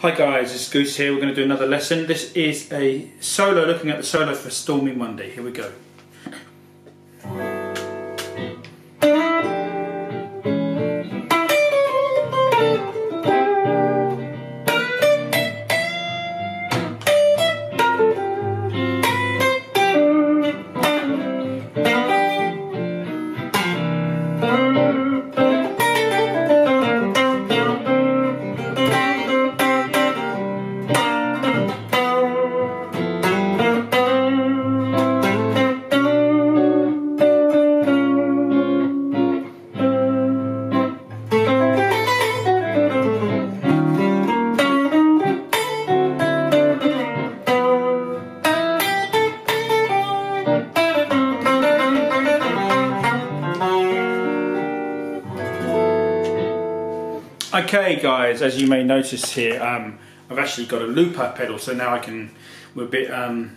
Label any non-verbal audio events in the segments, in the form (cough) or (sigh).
Hi guys, it's Goose here. We're going to do another lesson. This is a solo, looking at the solo for Stormy Monday. Here we go. Okay guys, as you may notice here, um, I've actually got a looper pedal, so now I can, we're a bit, um,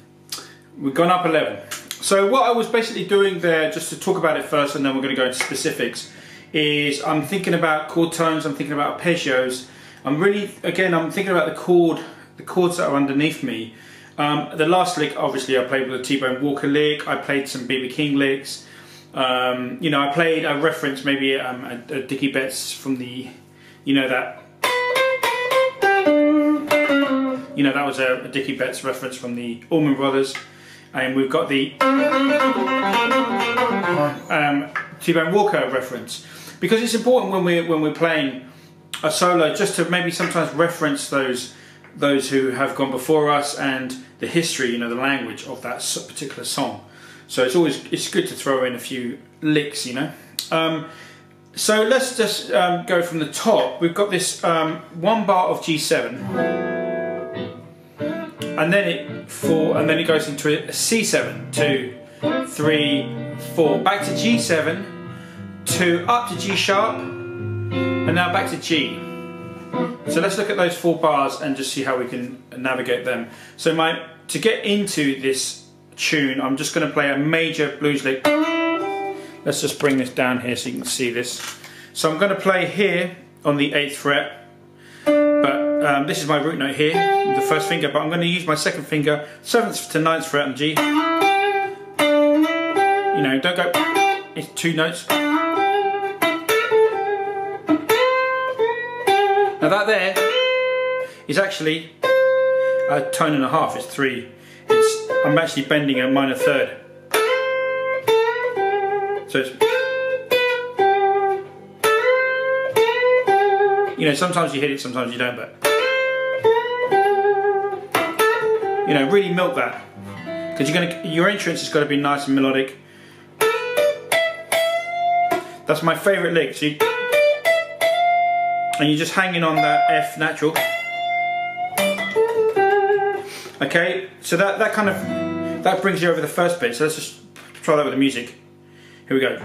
we've gone up a level. So what I was basically doing there, just to talk about it first and then we're going to go into specifics, is I'm thinking about chord tones, I'm thinking about arpeggios, I'm really, again, I'm thinking about the chord, the chords that are underneath me. Um, the last lick, obviously, I played with a T-Bone Walker lick, I played some B.B. King licks, um, you know, I played, I referenced maybe um, a, a Dickey Betts from the you know that you know that was a, a Dickey Betts reference from the Allman Brothers. And we've got the um, T-Bone Walker reference. Because it's important when we're when we're playing a solo just to maybe sometimes reference those those who have gone before us and the history you know the language of that particular song. So it's always it's good to throw in a few licks you know. Um, so let's just um, go from the top. We've got this um, one bar of G7, and then it four, and then it goes into a C7, two, three, four, back to G7, two, up to G sharp, and now back to G. So let's look at those four bars and just see how we can navigate them. So my to get into this tune, I'm just going to play a major blues lick. Let's just bring this down here so you can see this. So I'm going to play here on the 8th fret, but um, this is my root note here, the first finger, but I'm going to use my second finger, 7th to 9th fret on G. You know, don't go, it's two notes. Now that there is actually a tone and a half, it's three. It's, I'm actually bending a minor third. So it's, you know, sometimes you hit it, sometimes you don't, but you know, really milk that because you're gonna, your entrance has got to be nice and melodic. That's my favourite lick. You, and you're just hanging on that F natural. Okay, so that that kind of that brings you over the first bit. So let's just try that with the music. Here we go.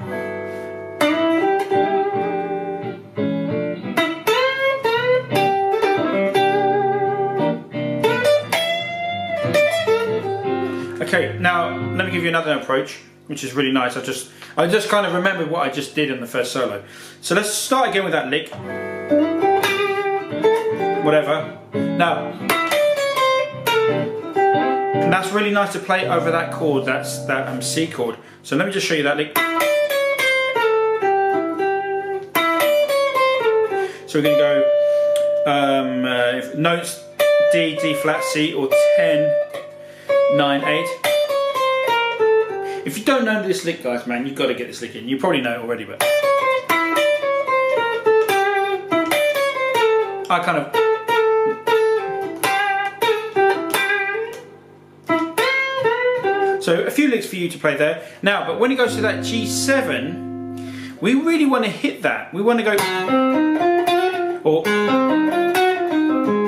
Okay, now let me give you another approach, which is really nice. I just I just kind of remembered what I just did in the first solo. So let's start again with that lick. Whatever. Now, that's really nice to play over that chord, that's that um, C chord. So let me just show you that lick. So we're going to go um, uh, notes D, D flat, C, or 10, 9, 8. If you don't know this lick, guys, man, you've got to get this lick in. You probably know it already, but I kind of So a few licks for you to play there. Now, but when it goes to that G7, we really want to hit that. We want to go, or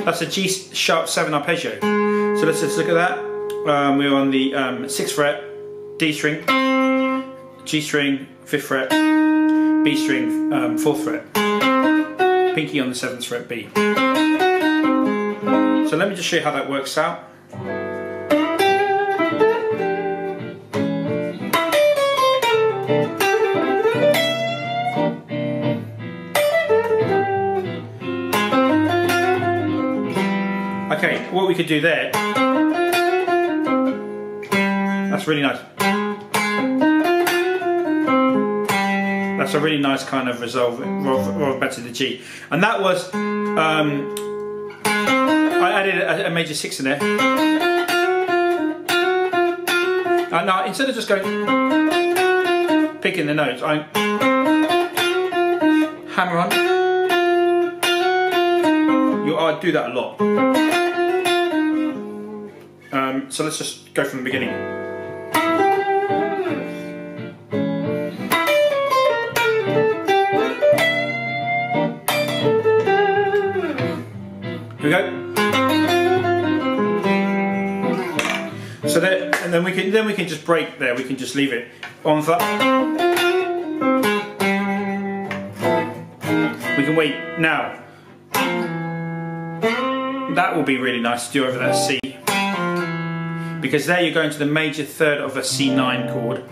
that's a G sharp 7 arpeggio. So let's just look at that. Um, we're on the um, 6th fret, D string, G string, 5th fret, B string, um, 4th fret, pinky on the 7th fret, B. So let me just show you how that works out. What we could do there, that's really nice. That's a really nice kind of resolve, resolve back to the G. And that was, um, I added a, a major six in there. Uh, now, instead of just going, picking the notes, I hammer on. You, I do that a lot. So let's just go from the beginning. Here we go. So that, and then we can then we can just break there. We can just leave it on that. We can wait now. That will be really nice to do over that C. Because there you're going to the major third of a C9 chord.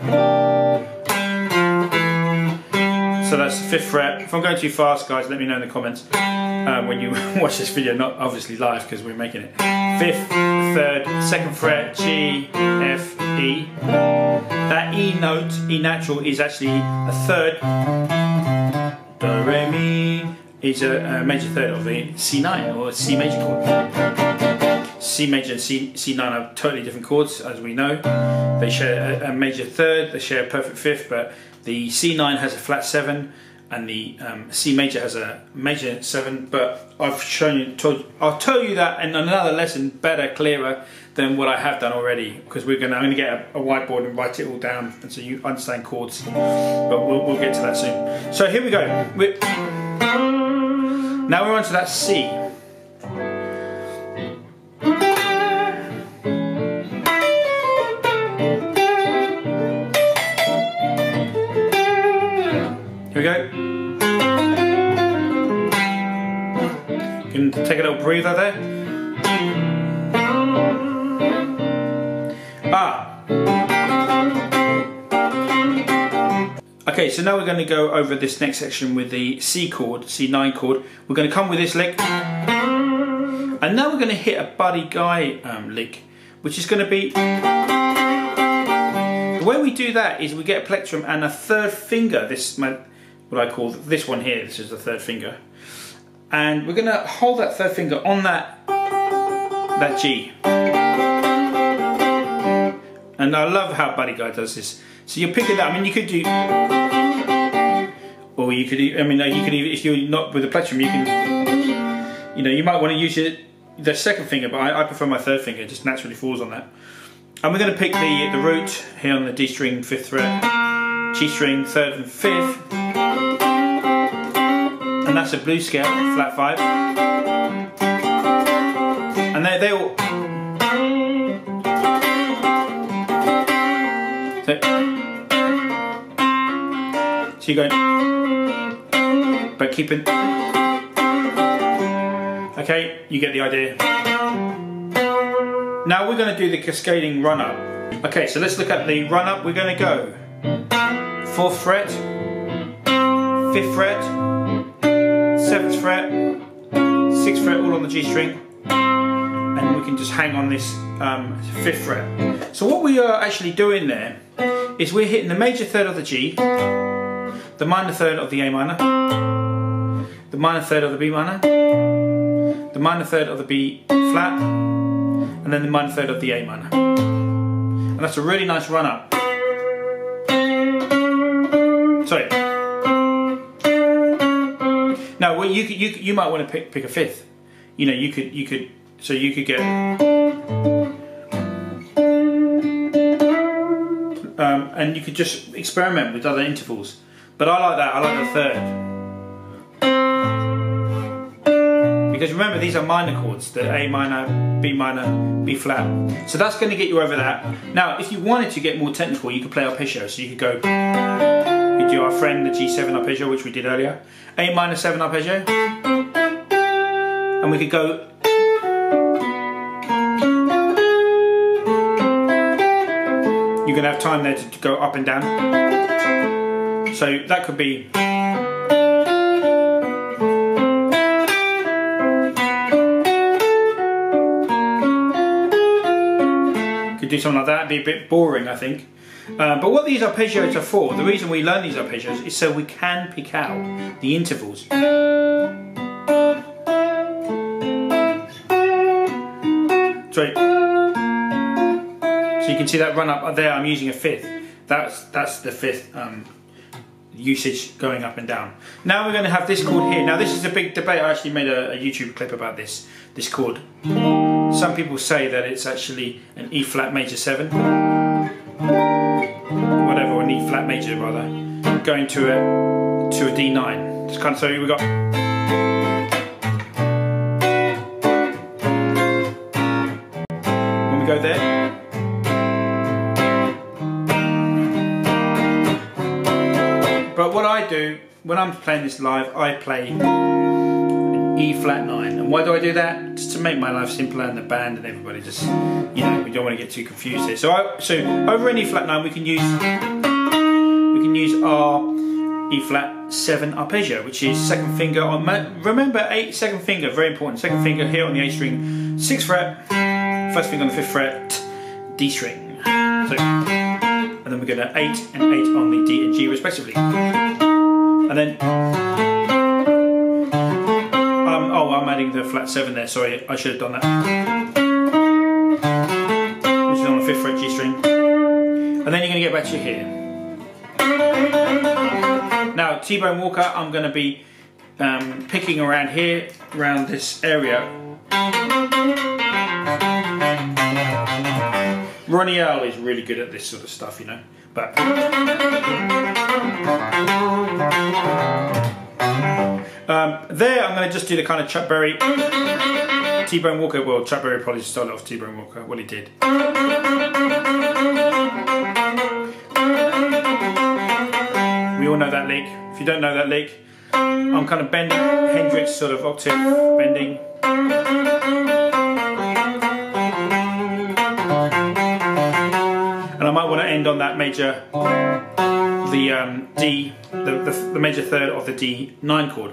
So that's the fifth fret. If I'm going too fast, guys, let me know in the comments um, when you (laughs) watch this video. Not obviously live because we're making it. Fifth, third, second fret, G, F, E. That E note, E natural, is actually a third. Do, re, mi, is a, a major third of the C9 or C major chord. C major and C, C9 are totally different chords, as we know. They share a, a major third, they share a perfect fifth, but the C9 has a flat seven, and the um, C major has a major seven. But I've shown you, told, I'll tell you that in another lesson, better, clearer than what I have done already, because we're to, I'm to get a, a, whiteboard and write it all down, and so you understand chords. But we'll, we'll get to that soon. So here we go. We're, now we're on to that C. Here we go. You can take a little breather there. Ah. Okay, so now we're going to go over this next section with the C chord, C9 chord. We're going to come with this lick. And now we're going to hit a Buddy Guy um, lick, which is going to be... The way we do that is we get a plectrum and a third finger, this what I call this one here, this is the third finger. And we're going to hold that third finger on that, that G. And I love how Buddy Guy does this. So you're picking that, I mean you could do, or you could, I mean you could even, if you're not with a plectrum, you can, you know, you might want to use your, the second finger, but I, I prefer my third finger, it just naturally falls on that. And we're going to pick the, the root here on the D string, fifth fret, G string, third and fifth, that's a blues scale, flat five. And they, they all. So, so you're going, but keeping. Okay, you get the idea. Now we're going to do the cascading run up. Okay, so let's look at the run up. We're going to go fourth fret, fifth fret, seventh fret, sixth fret all on the G string, and we can just hang on this um, fifth fret. So what we are actually doing there is we're hitting the major third of the G, the minor third of the A minor, the minor third of the B minor, the minor third of the B flat, and then the minor third of the A minor. And that's a really nice run up. Now, well, you could, you you might want to pick pick a fifth. You know, you could you could so you could get. Um, and you could just experiment with other intervals. But I like that. I like the third. Because remember, these are minor chords, the A minor, B minor, B flat. So that's going to get you over that. Now, if you wanted to get more technical, you could play arpeggio. So you could go, do our friend, the G7 arpeggio, which we did earlier. A minor 7 arpeggio. And we could go you're going to have time there to, go up and down. So that could be. could do something like that. It'd be a bit boring, I think. Uh, but what these arpeggios are for, the reason we learn these arpeggios is so we can pick out the intervals. Sorry. So you can see that run up there, I'm using a fifth. That's, that's the fifth um, usage going up and down. Now we're going to have this chord here. Now this is a big debate. I actually made a, a YouTube clip about this, this chord. Some people say that it's actually an E flat major 7. Whatever, an E flat major rather. Going to a, to a D9. Just kind of, so we got when we go there But what I do when I'm playing this live, I play E flat 9. Why do I do that? Just to make my life simpler and the band and everybody just, you know, we don't want to get too confused here. So, I, so over an E flat 9 we can use, we can use our E flat 7 arpeggio, which is second finger on, remember 8 second finger, very important, second finger here on the A string, 6th fret, first finger on the 5th fret, D string. So, and then we're going to 8 and 8 on the D and G respectively. And then I'm adding the flat 7 there, sorry, I should have done that. Which is on the 5th fret G string. And then you're to get back to here. Now, T-Bone Walker, I'm going to be um, picking around here, around this area. Ronnie Earl is really good at this sort of stuff, you know. But um, there, I'm going to just do the kind of Chuck Berry, T-Bone Walker. Well, Chuck Berry probably started off T-Bone Walker. Well, he did. We all know that lick. If you don't know that lick, I'm kind of bending, Hendrix sort of octave bending. And I might want to end on that major the um, D, the, the, the, major third of the D9 chord.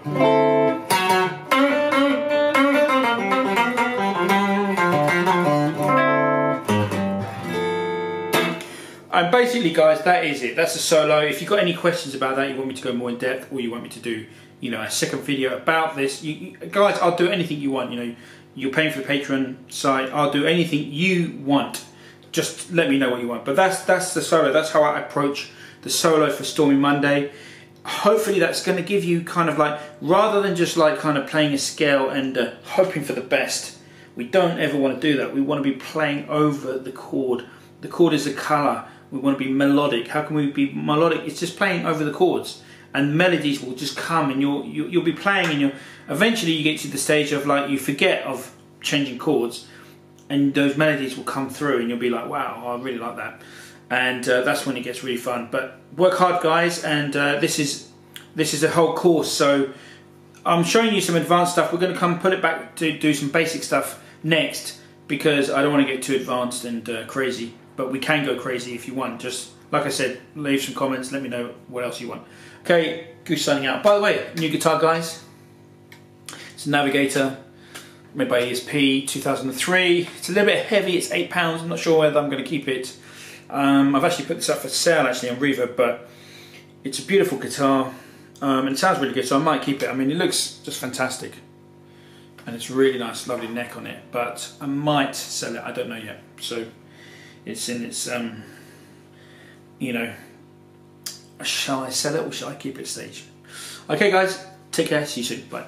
And basically guys, that is it. That's a solo. If you've got any questions about that, you want me to go more in depth or you want me to do, you know, a second video about this, you, guys, I'll do anything you want. You know, you're paying for the Patreon site. I'll do anything you want. Just let me know what you want. But that's that's the solo. That's how I approach the solo for Stormy Monday. Hopefully that's going to give you kind of like, rather than just like kind of playing a scale and uh, hoping for the best, we don't ever want to do that. We want to be playing over the chord. The chord is a color. We want to be melodic. How can we be melodic? It's just playing over the chords and melodies will just come and you'll, you, will you will be playing and you'll, eventually you get to the stage of like you forget of changing chords and those melodies will come through and you'll be like, wow, I really like that and uh, that's when it gets really fun. But work hard, guys, and uh, this is this is a whole course. So I'm showing you some advanced stuff. We're going to come put it back to do some basic stuff next because I don't want to get too advanced and uh, crazy. But we can go crazy if you want. Just like I said, leave some comments. Let me know what else you want. Okay, Goose signing out. By the way, new guitar, guys. It's Navigator made by ESP 2003. It's a little bit heavy. It's eight pounds. I'm not sure whether I'm going to keep it um, I've actually put this up for sale actually on Reverb, but it's a beautiful guitar um, and it sounds really good, so I might keep it. I mean, it looks just fantastic and it's really nice, lovely neck on it, but I might sell it. I don't know yet. So it's in its, um, you know, shall I sell it or shall I keep it stage? Okay, guys, take care. See you soon. Bye.